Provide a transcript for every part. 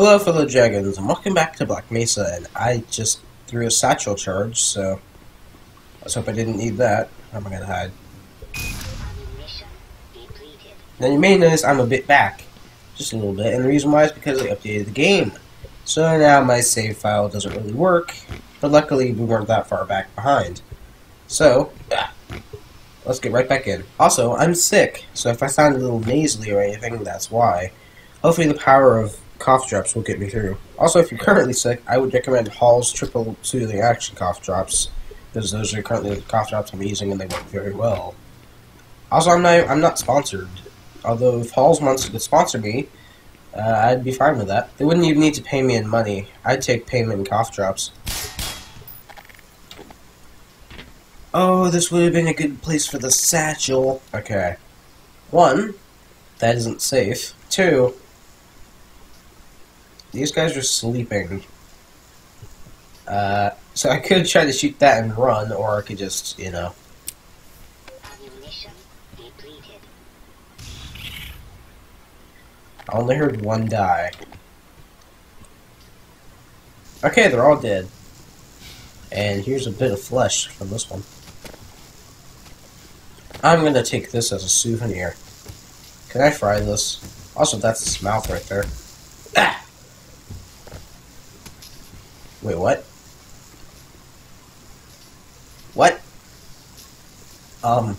Hello, fellow dragons, and welcome back to Black Mesa. And I just threw a satchel charge, so let's hope I didn't need that. How am I gonna hide? Now you may notice I'm a bit back, just a little bit, and the reason why is because I updated the game. So now my save file doesn't really work, but luckily we weren't that far back behind. So, ah, let's get right back in. Also, I'm sick, so if I sound a little nasally or anything, that's why. Hopefully the power of cough drops will get me through. Also, if you're currently sick, I would recommend Halls Triple Soothing Action Cough Drops, because those are currently the cough drops I'm using and they work very well. Also, I'm not, I'm not sponsored. Although if Halls wants to sponsor me, uh, I'd be fine with that. They wouldn't even need to pay me in money. I'd take payment in cough drops. Oh, this would have been a good place for the satchel. Okay. One, that isn't safe. Two, these guys are sleeping. Uh, so I could try to shoot that and run, or I could just, you know. I only heard one die. Okay, they're all dead. And here's a bit of flesh from this one. I'm gonna take this as a souvenir. Can I fry this? Also, that's its mouth right there. Ah! Wait, what? What? Um.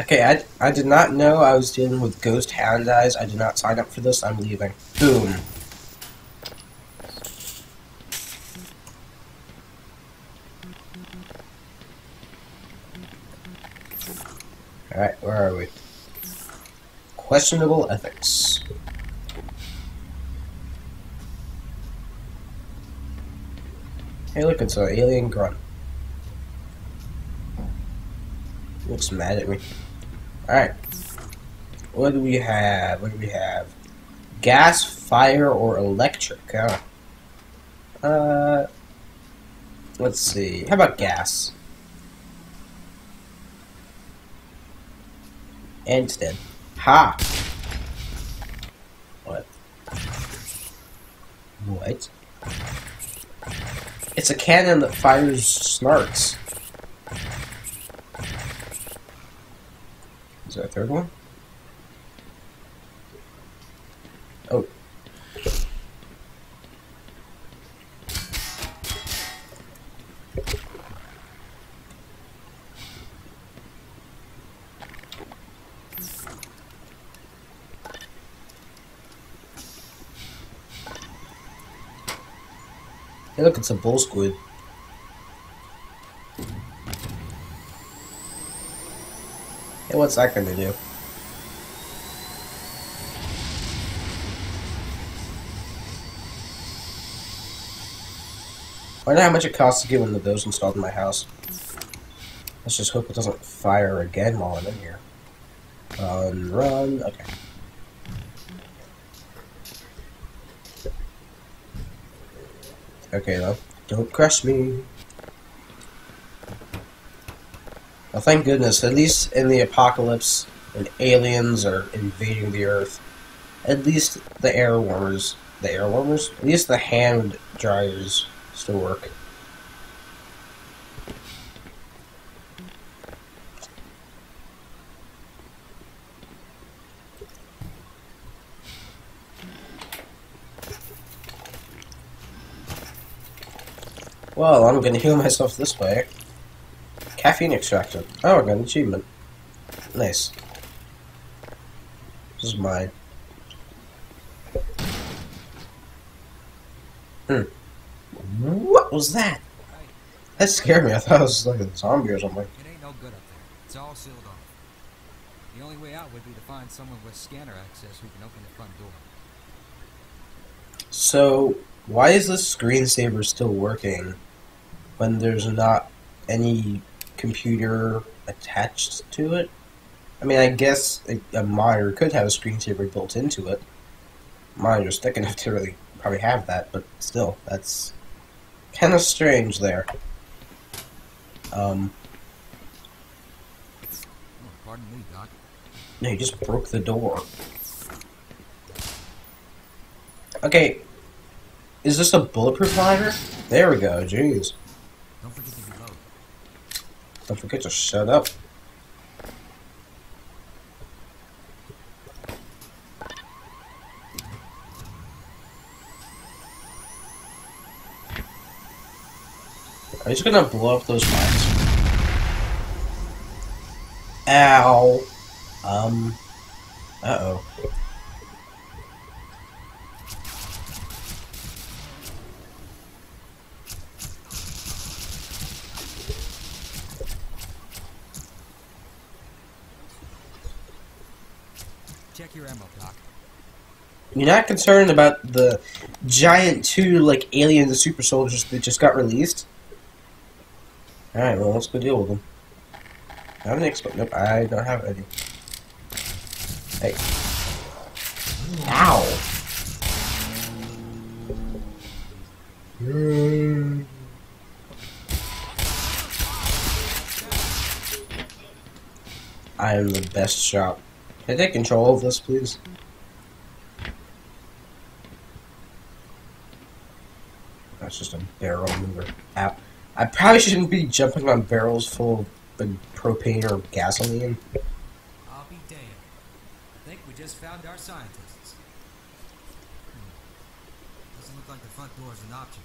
Okay, I, I did not know I was dealing with ghost hand eyes. I did not sign up for this. I'm leaving. Boom. Alright, where are we? Questionable ethics. Hey, look, it's an alien grunt. Looks mad at me. Alright. What do we have? What do we have? Gas, fire, or electric? Huh? Uh, let's see. How about gas? And it's dead. Ha! What? What? It's a cannon that fires snarks. Is that a third one? Oh. Hey look, it's a bull squid. Hey, what's that gonna do? I wonder how much it costs to get one of those installed in my house. Let's just hope it doesn't fire again while I'm in here. Run, run, okay. Okay, though. Don't crush me. Well, thank goodness. At least in the apocalypse, when aliens are invading the Earth, at least the air warmers, the air warmers, at least the hand dryers still work. Well, I'm gonna heal myself this way. Caffeine extractor. Oh, I got an achievement. Nice. This is mine. Hmm. What was that? That scared me. I thought it was like a zombie or something. It ain't no good up there. It's all sealed off. The only way out would be to find someone with scanner access who can open the front door. So, why is this screensaver still working when there's not any computer attached to it? I mean, I guess a, a monitor could have a screensaver built into it. Monitor's thick enough to really probably have that, but still, that's kind of strange there. Um, pardon me, Doc. no, you just broke the door. Okay, Is this a bulletproof monitor? There we go. Jeez. Don't forget to reload. Don't forget to shut up. Are you just gonna blow up those mines? Ow. Um. Uh oh. Check your ammo, Doc. You're not concerned about the giant two like alien the super soldiers that just got released? Alright, well let's go deal with them. I have an expo nope, I don't have any. Hey. Ow! I am the best shot. Can I take control of this, please? That's just a barrel mover. app. I probably shouldn't be jumping on barrels full of propane or gasoline. I'll be damned. I think we just found our scientists. Hmm. Doesn't look like the front door is an option.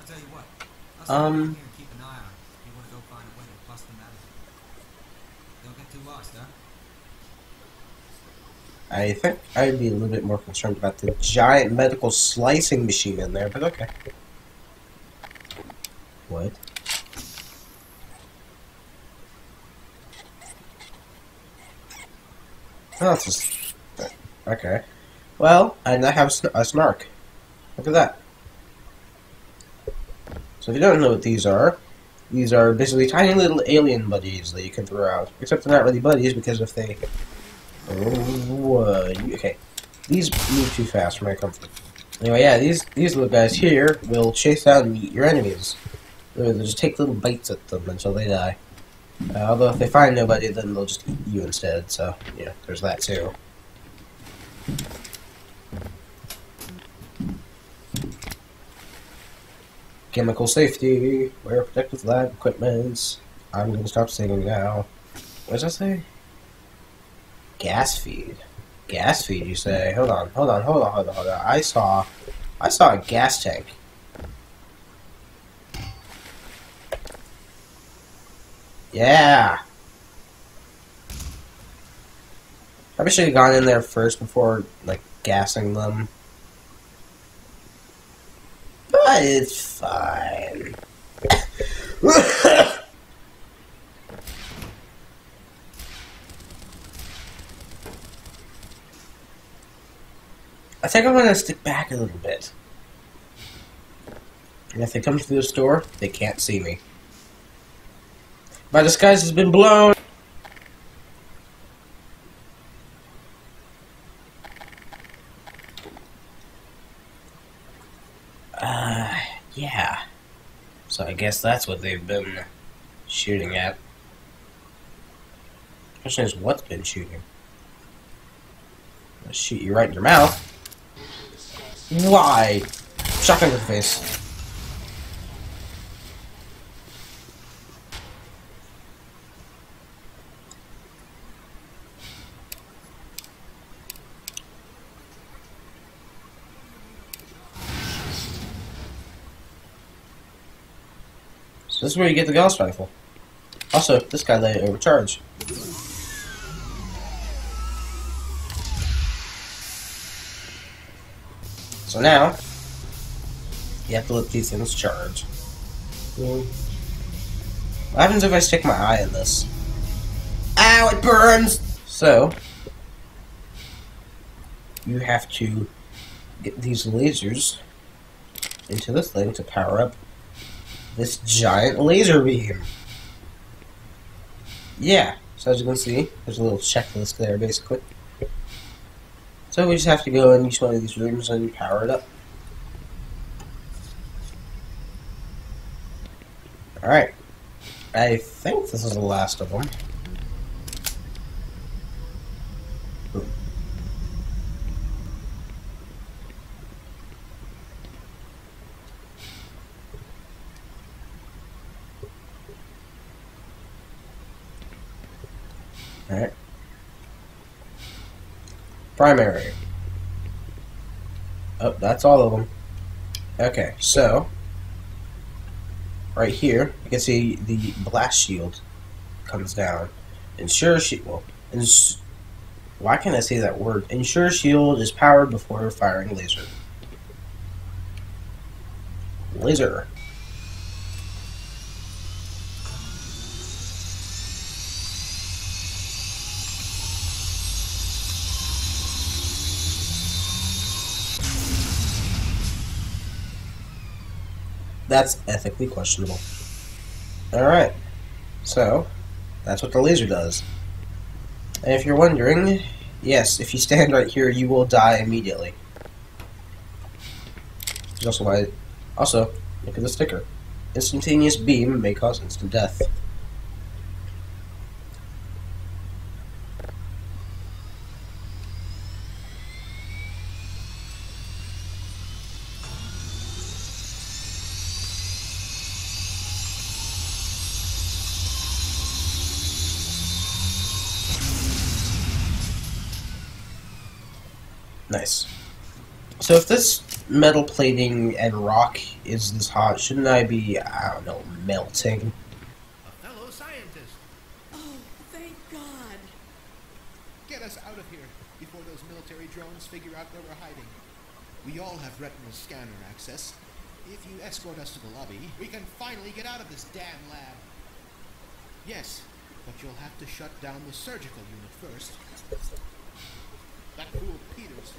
I'll tell you what. I'll Um. here and keep an eye on it. You want to go find a way to bust them out of here. Don't get too lost, huh? I think I'd be a little bit more concerned about the giant medical slicing machine in there, but okay. What? Oh, it's just... Okay. Well, and I have a snark. Look at that. So if you don't know what these are, these are basically tiny little alien buddies that you can throw out. Except they're not really buddies because if they Oh, okay. These move too fast for my comfort. Anyway, yeah, these these little guys here will chase down and eat your enemies. They'll just take little bites at them until they die. Uh, although if they find nobody, then they'll just eat you instead. So yeah, there's that too. Chemical safety. Wear protective lab equipment. I'm gonna stop singing now. What does that say? Gas feed. Gas feed, you say? Hold on, hold on, hold on, hold on, hold on. I saw, I saw a gas tank. Yeah. Probably should have gone in there first before, like, gassing them. But it's fine. I think I'm gonna stick back a little bit. And if they come through the store, they can't see me. My disguise has been blown! Uh, yeah. So I guess that's what they've been shooting at. Question is, what's been shooting? I'll shoot you right in your mouth. Why? Shotgun to the face. This is where you get the Gauss rifle. Also, this guy let it overcharge. So now, you have to let these things charge. Hmm. What happens if I stick my eye in this? Ow, it burns! So, you have to get these lasers into this thing to power up this giant laser beam. Yeah, so as you can see, there's a little checklist there basically. So we just have to go in each one of these rooms and power it up. Alright. I think this is the last of them. Alright. Primary. Oh, that's all of them. Okay, so right here, you can see the blast shield comes down. Ensure shield. Well, ins- why can't I say that word? Ensure shield is powered before firing laser. Laser. That's ethically questionable. Alright. So, that's what the laser does. And if you're wondering, yes, if you stand right here, you will die immediately. Also why. Also, look at the sticker. Instantaneous beam may cause instant death. Nice. So if this metal plating and rock is this hot, shouldn't I be, I don't know, melting? A fellow scientist. Oh, thank God. Get us out of here before those military drones figure out where we're hiding. We all have retinal scanner access. If you escort us to the lobby, we can finally get out of this damn lab. Yes, but you'll have to shut down the surgical unit first. That fool Peters.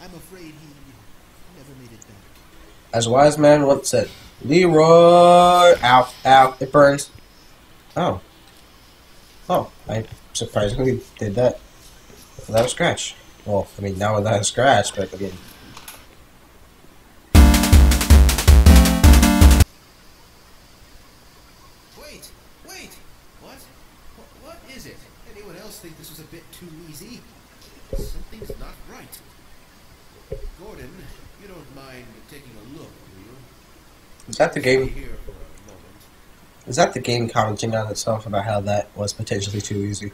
I'm afraid he never made it back. As wise man once said, Leeroy! Ow, ow, it burns. Oh. Oh, I surprisingly did that without a scratch. Well, I mean, not without a scratch, but I mean, is that the game? Is that the game commenting on itself about how that was potentially too easy?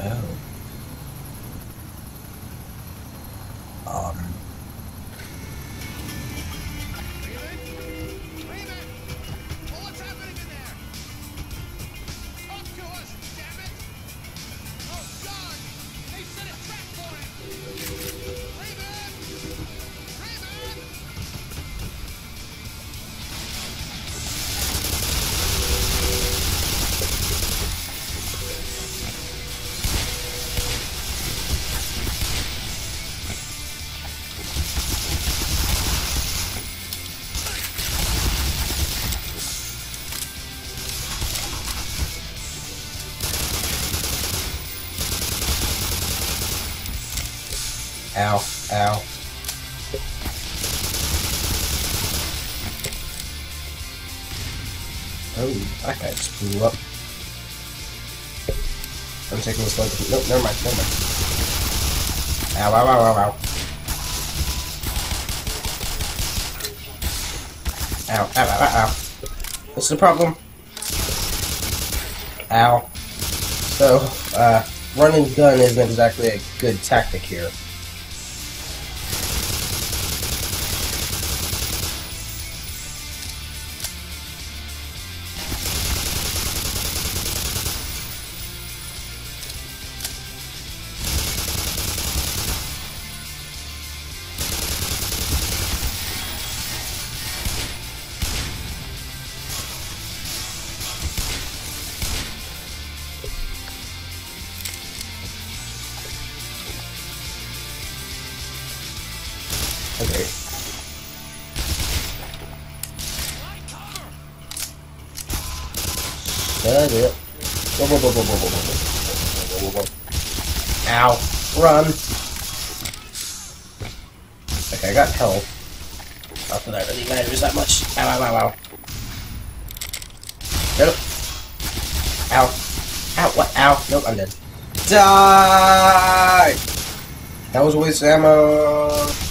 Oh. Blew. I'm taking this like nope, never mind, never mind. Ow, ow, ow, ow, ow. Ow, ow, ow, ow, ow. What's the problem? Ow. So, uh, run and gun isn't exactly a good tactic here. Run. Okay, I got health. That that really matters that much. Ow, ow, ow, ow. Nope. Ow. Ow, what? Ow. Nope, I'm dead. Die! That was a waste of ammo.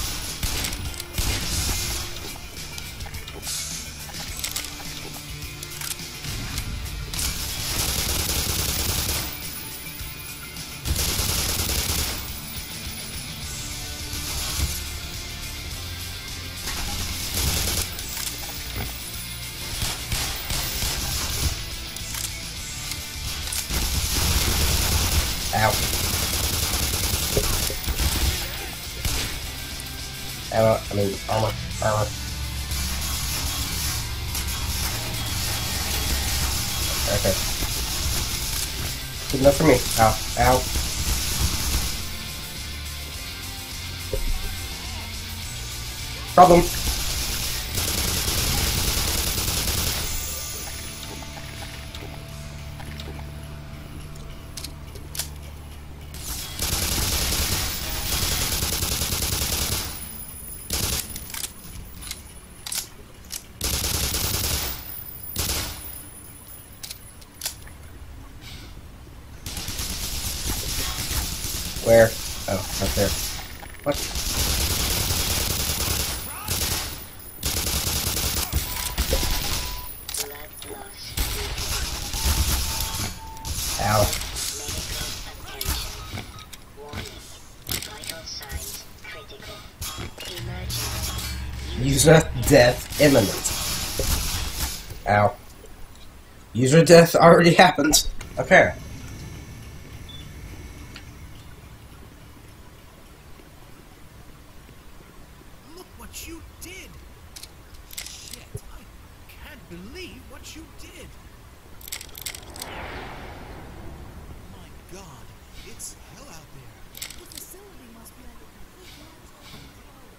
Ow. Arrow, I mean, armor, armor. Okay. Good enough for me. Ow, ow. Problem. Where? Oh, up there. What? Ow. User death imminent. Ow. User death already happened. Okay. Look what you did! Shit, I can't believe what you did! My god, it's hell out there. The facility must be under complete lockdown control.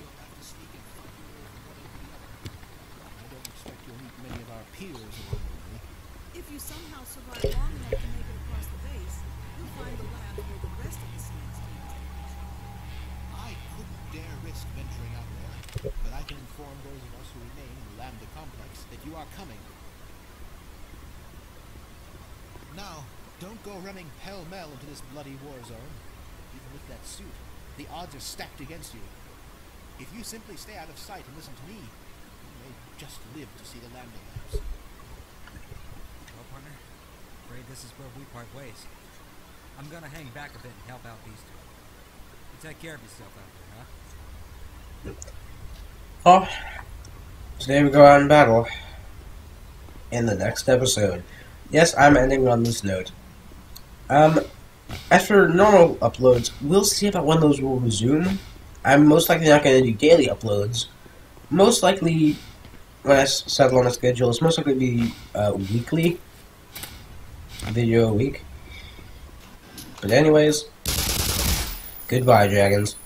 You'll have to sneak and find your way from one end to the other. I don't expect you'll meet many of our peers along the way. If you somehow survive long enough to make it across the base, you'll find the lab where the rest of the is I couldn't dare risk venturing out there, but I can inform those of us who remain in the Lambda complex that you are coming. Now, don't go running pell-mell into this bloody war zone. Even with that suit, the odds are stacked against you. If you simply stay out of sight and listen to me, you may just live to see the Lambda labs. This is where we part ways. I'm gonna hang back a bit and help out these two. You take care of yourself out there, huh? Oh. Today we go out in battle. In the next episode. Yes, I'm ending on this note. Um, after normal uploads, we'll see about when those will resume. I'm most likely not going to do daily uploads. Most likely, when I settle on a schedule, it's most likely to be uh, weekly. Video a week. But anyways, goodbye, dragons.